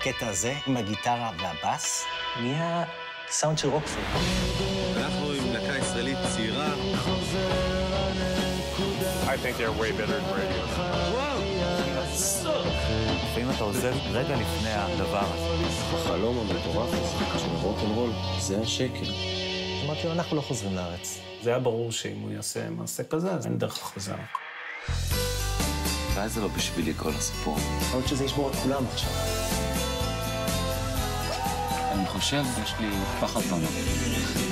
הקטע הזה, עם הגיטרה והבאס, נהיה סאונד של רוקפורד. אנחנו עם להקה ישראלית צעירה. I think they're way better than radio. לפעמים אתה עוזב רגע לפני הדבר הזה. החלום המטורף הזה של רוקנרול זה השקר. אמרתי לו, אנחנו לא חוזרים לארץ. זה היה ברור שאם הוא יעשה מעשה כזה, אז אין דרך חזרה. אולי זה לא בשבילי כל הסיפור. יכול להיות שזה ישבור את כולם עכשיו. חושב, יש לי פחד במות.